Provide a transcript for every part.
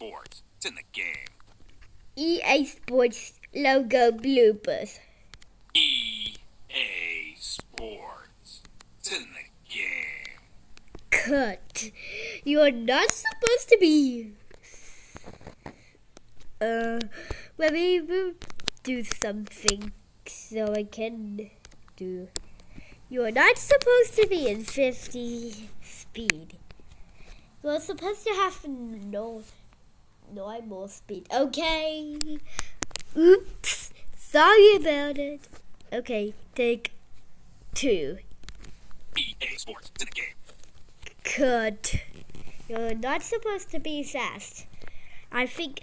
Sports. It's in the game. EA Sports logo bloopers. EA Sports. It's in the game. Cut. You're not supposed to be. Uh, let me do something so I can do. You're not supposed to be in 50 speed. You're supposed to have no normal speed. Okay. Oops. Sorry about it. Okay, take two. EA Sports. In the game. Cut. You're not supposed to be fast. I think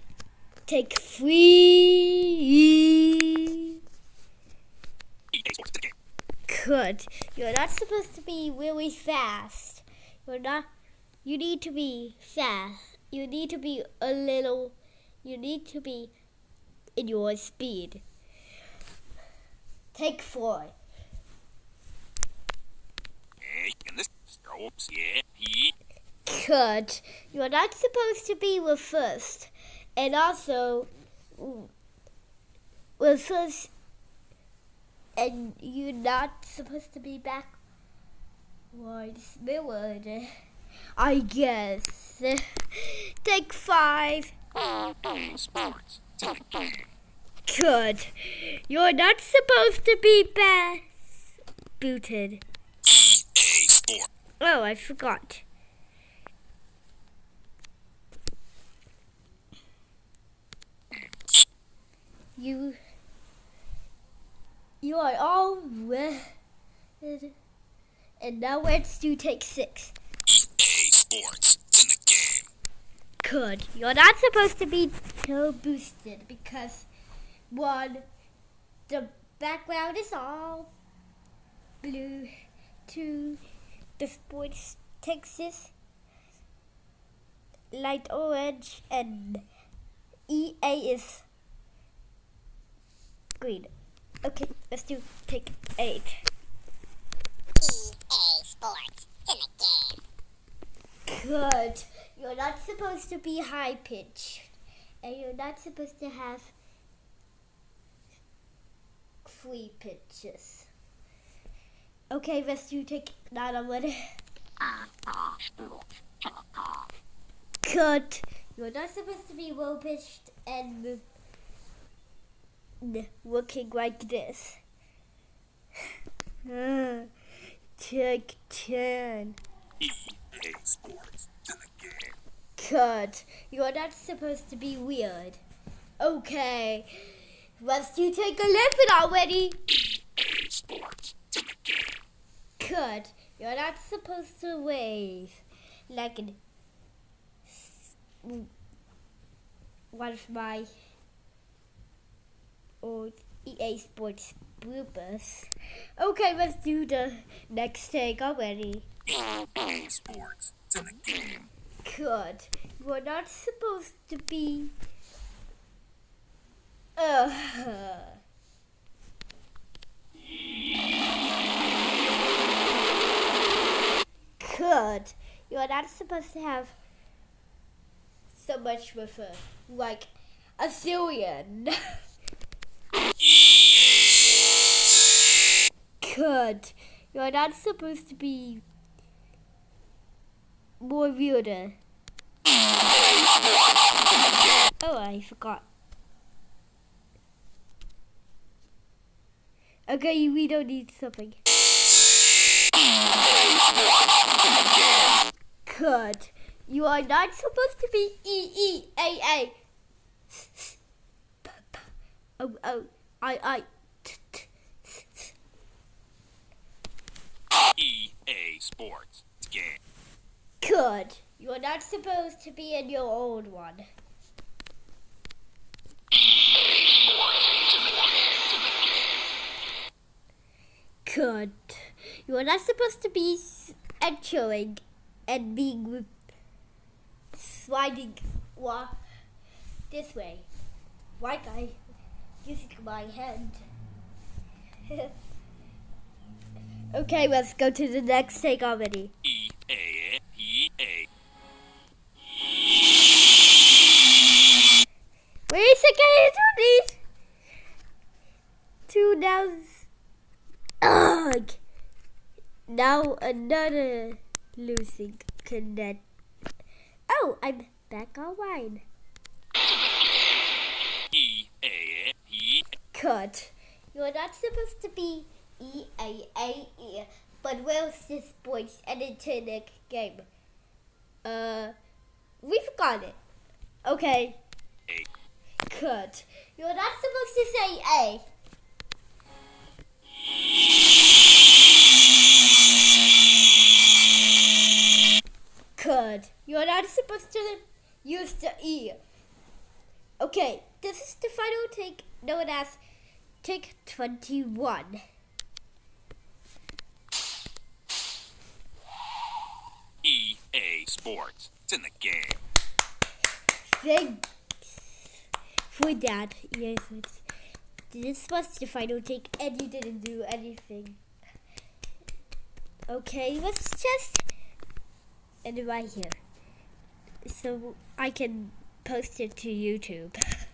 take three. EA Sports. In the game. You're not supposed to be really fast. You're not. You need to be fast. You need to be a little. You need to be in your speed. Take four. Cut. You're not supposed to be with first. And also, with first, and you're not supposed to be backwards, forward. I guess. Take five. Sports. It's. Good. You're not supposed to be bass booted. EA. Oh, I forgot. You you are all red and now let's do take six. EA Sports. It's in the game. Good. You're not supposed to be so boosted because one, the background is all blue. Two, the sports Texas light orange and EA is green. Okay, let's do take eight. EA Sports. In the game. Good. You're not supposed to be high pitched. And you're not supposed to have three pitches. Okay, let's do take that one. Cut. You're not supposed to be low pitched and looking like this. Uh, take ten. EA Sports. In the game. Cut. You're not supposed to be weird. Okay. Let's do take 11 already. EA Sports. It's in the game. Cut. You're not supposed to wave like an, one of my old EA Sports bloopers. Okay, let's do the next take already. EA Sports. The game. Good. You're not supposed to be. Uh. Good. You're not supposed to have so much with a like a zillion. Good. You're not supposed to be more weirder. Oh, I forgot. Okay, we don't need something. Good. You are not supposed to be E E A A. Oh oh I I. EA Sports. Good. You are not supposed to be in your old one. Good. You are not supposed to be entering and being sliding this way. Like I using my hand. okay, let's go to the next take already. Ugh, now another losing connect. Oh, I'm back online. E A E Cut. You're not supposed to be E A A E, but where's this sports and internet game? Uh, we forgot it. Okay. A. Cut. You're not supposed to say A. Cut. You're not supposed to use the E. Okay, this is the final take known as take 21. E A Sports. It's in the game. Thanks for that. Yes, it's, this was the final take, and you didn't do anything. Okay, let's just end right here. So I can post it to YouTube.